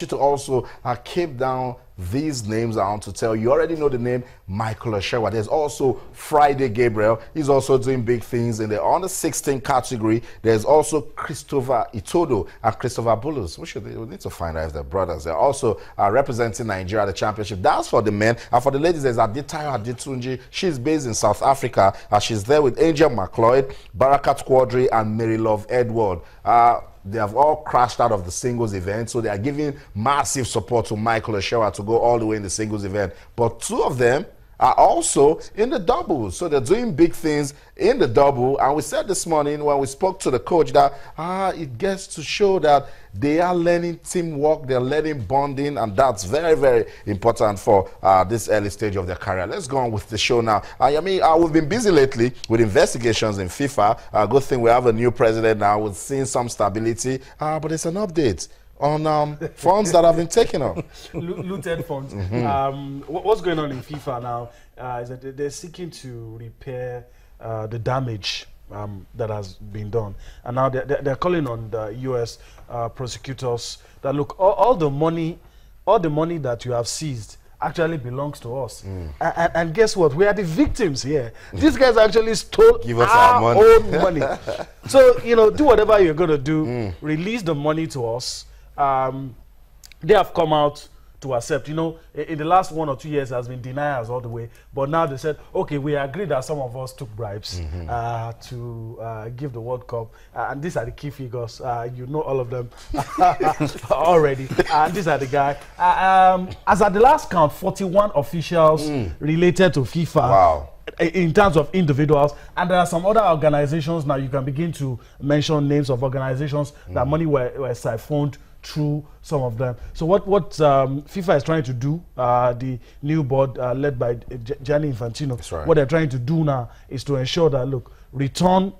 you to also uh, keep down these names I want to tell you. already know the name Michael Oshewa. There's also Friday Gabriel. He's also doing big things in the under 16 category. There's also Christopher Itodo and Christopher Bulus. We should we need to find out if they're brothers. They're also uh, representing Nigeria at the championship. That's for the men. And for the ladies, there's Adetayo Adetunji. She's based in South Africa. Uh, she's there with Angel McLeod, Barakat Quadri, and Mary Love Edward. Uh, they have all crashed out of the singles event, so they are giving massive support to Michael Oshewa to go all the way in the singles event. But two of them are also in the double. So they're doing big things in the double. And we said this morning when we spoke to the coach that ah, it gets to show that they are learning teamwork, they're learning bonding, and that's very, very important for uh, this early stage of their career. Let's go on with the show now. I mean, uh, we've been busy lately with investigations in FIFA. Uh, good thing we have a new president now. We're seeing some stability, uh, but it's an update on um, funds that have been taken up. looted funds. Mm -hmm. um, what's going on in FIFA now uh, is that they're seeking to repair uh, the damage um, that has been done. And now they're, they're calling on the U.S. Uh, prosecutors that look, all, all, the money, all the money that you have seized actually belongs to us. Mm. And, and, guess what? We are the victims here. These guys actually stole Give us our, our money. own money. so, you know, do whatever you're going to do. Mm. Release the money to us um, they have come out to accept. You know, in, the last one or two years has been deniers all the way, but now they said, okay, we agree that some of us took bribes mm -hmm. uh, to uh, give the World Cup, uh, and these are the key figures. Uh, you know all of them already, and these are the guy. Uh, um, as at the last count, 41 officials mm. related to FIFA. Wow in terms of individuals and there are some other organizations now you can begin to mention names of organizations mm. that money were, were siphoned through some of them. So what what um, FIFA is trying to do, uh, the new board uh, led by Gianni Infantino, right. what they're trying to do now is to ensure that look, return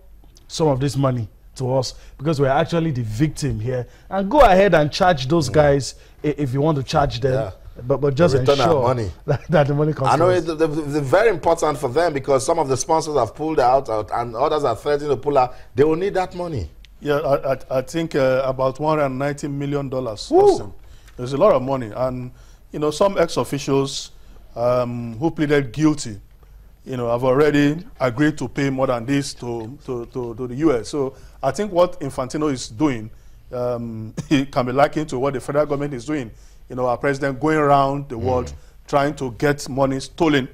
some of this money to us because we're actually the victim here, and go ahead and charge those mm. guys if you want to charge them. Yeah. But, but just return ensure money. That, that, the money comes. I know it's very important for them because some of the sponsors have pulled out, out and others are threatening to pull out. They will need that money. Yeah, I, I, I think uh, about 190 million dollars. There's a lot of money, and you know some ex-officials um, who pleaded guilty, you know, have already agreed to pay more than this to to, to, to the U.S. So I think what Infantino is doing um, can be likened to what the federal government is doing. You know, our president going around the mm. world trying to get money stolen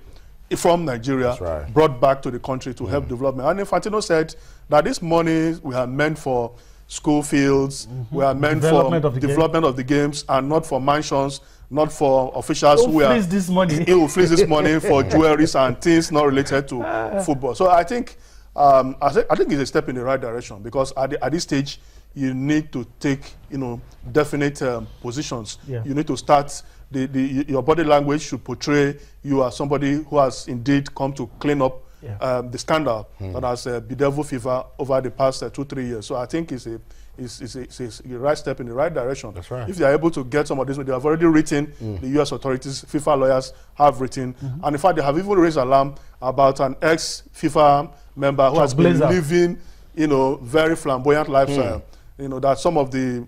from Nigeria right. brought back to the country to mm. help development. And Infantino said that this money we have meant for school fields, mm -hmm. we are meant development for of development game. of the games, and not for mansions, not for officials who are. this money. He will freeze this money for jewelries and things not related to football. So I think um, I, th I, think it's a step in the right direction because at, the, at this stage you need to take you know definite um, positions. Yeah. You need to start the, the, your body language should portray you as somebody who has indeed come to clean up yeah. um, the scandal mm. that has uh, bedeviled FIFA over the past uh, two, three years. So I think it's a, it's, it's, a, it's, a, right step in the right direction. That's right. If they are able to get some of this, they have already written, mm. the U.S. authorities, FIFA lawyers have written, mm -hmm. and in fact, they have even raised alarm about an ex-FIFA member who has been living, you know, very flamboyant lifestyle. Mm. You know, that some of the,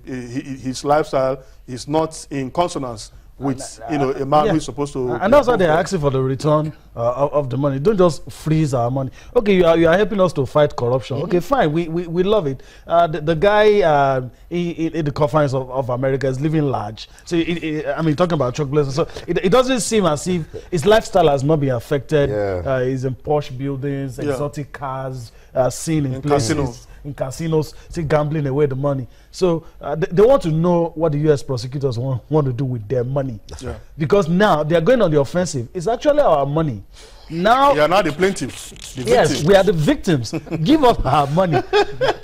his lifestyle is not in consonance with you know a man yeah. who's supposed to. And that's why they're asking for the return uh, of, the money. Don't just freeze our money. Okay, you are, you are helping us to fight corruption. Mm -hmm. Okay, fine. We, we, we love it. Uh, the, the guy uh, in, in, the confines of, of America is living large. So it, it, I mean, talking about Chuck Blazer. So it, it doesn't seem as if his lifestyle has not been affected. Yeah. Uh, he's in posh buildings, yeah. exotic cars, uh, seen in, in places. Casinos in casinos, still gambling away the money. So uh, they, they, want to know what the U.S. prosecutors want, want to do with their money. Yeah. Because now they are going on the offensive. It's actually our money. Now, you are not the plaintiffs. The yes, victims. we are the victims. Give up our money.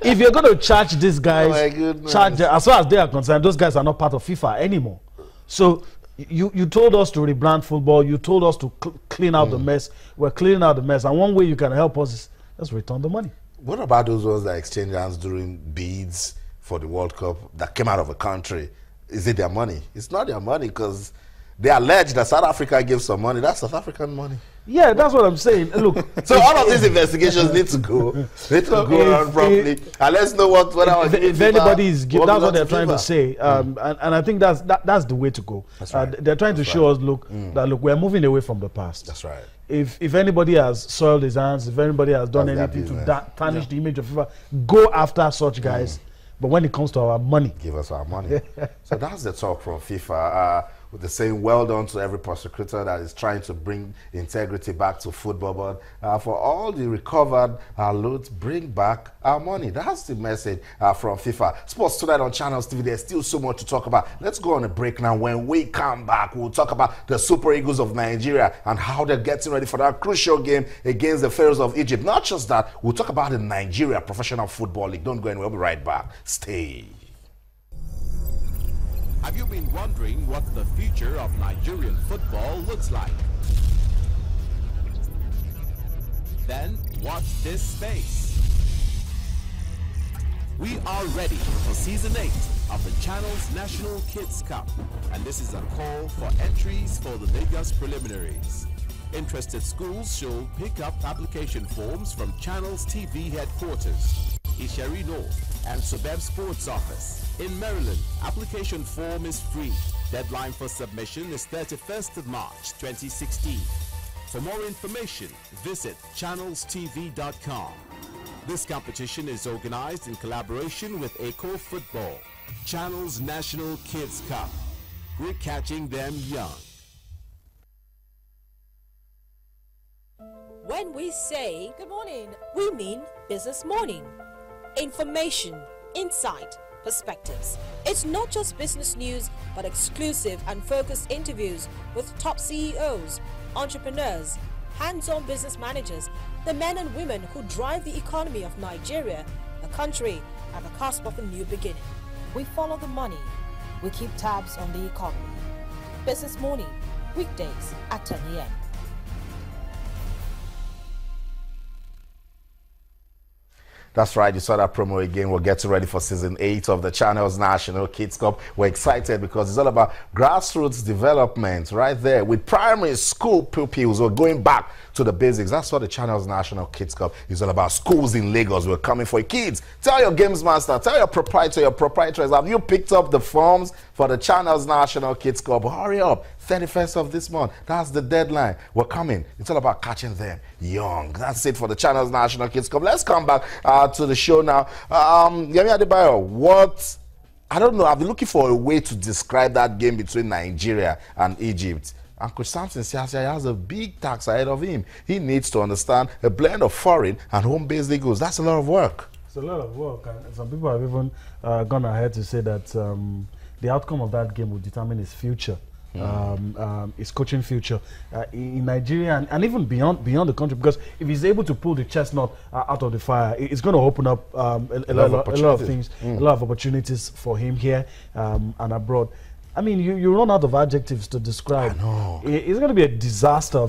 if you're going to charge these guys, oh charge as far as they are concerned, those guys are not part of FIFA anymore. So you, you told us to rebrand football. You told us to cl clean out mm. the mess. We're cleaning out the mess. And one way you can help us is let's return the money. What about those ones that exchange hands during bids for the World Cup that came out of a country? Is it their money? It's not their money because they allege that South Africa gave some money. That's South African money. Yeah, that's what I'm saying. Look, So all of these investigations need to go, need to go if- on properly, and let's know what what our if, if anybody is, gi- that's what they're trying to say. um, and, and I think that's that, that's the way to go. That's Uh, right. they're trying to show us, look, that look, we're moving away from the past. That's right. If if anybody has soiled his hands, if anybody has done That's anything to da- tarnish the image of FIFA, go after such guys. But when it comes to our money, give us our money. so that's the talk from FIFA. Uh, with the saying, well done to every prosecutor that is trying to bring integrity back to football. But uh, for all the recovered uh, loot, bring back our money. That's the message uh, from FIFA. Sports Tonight on Channels TV, there's still so much to talk about. Let's go on a break now. When we come back, we'll talk about the Super Eagles of Nigeria and how they're getting ready for that crucial game against the Pharaohs of Egypt. Not just that, we'll talk about the Nigeria Professional Football League. Don't go anywhere. We'll be right back. Stay. Have you been wondering what the future of Nigerian football looks like? Then watch this space. We are ready for season 8 of the channel's National Kids Cup, and this is a call for entries for the Lagos preliminaries. Interested schools should pick up application forms from Channel's TV headquarters, Isheri North, and Subeb Sports Office. In Maryland, application form is free. Deadline for submission is 31st of March 2016. For more information, visit channelstv.com. This competition is organized in collaboration with Eco Football, Channel's National Kids Cup. We're catching them young. When we say good morning, we mean business morning. Information, insight, perspectives. It's not just business news, but exclusive and focused interviews with top CEOs, entrepreneurs, hands on business managers, the men and women who drive the economy of Nigeria, a country at the cusp of a new beginning. We follow the money, we keep tabs on the economy. Business Morning, weekdays at 10 a.m. That's right, you saw that promo again. We're getting ready for season eight of the channel's National Kids Cup. We're excited because it's all about grassroots development right there with primary school pupils. We're going back to the basics. That's what the channel's National Kids Cup is all about. Schools in Lagos, we're coming for. Kids, tell your games master, tell your proprietor, your proprietors, have you picked up the forms for the channel's National Kids Cup? Hurry up. 31st of this month. That's the deadline. We're coming. It's all about catching them young. That's it for the channel's National Kids Cup. Let's come back uh, to the show now. Um, Yemi Adebayo, what? I don't know. I've been looking for a way to describe that game between Nigeria and Egypt. And Coach Samson he has a big task ahead of him. He needs to understand a blend of foreign and home-based Eagles. That's a lot of work. It's a lot of work, and some people have even uh, gone ahead to say that um, the outcome of that game will determine his future. Um, um, his coaching future uh, in Nigeria and, and even beyond beyond the country because if he's able to pull the chestnut uh, out of the fire it's going to open up um, a, a, lot of lot, a lot of things a lot of opportunities for him here um, and abroad. I mean you, you run out of adjectives to describe. I know. It's going to be a disaster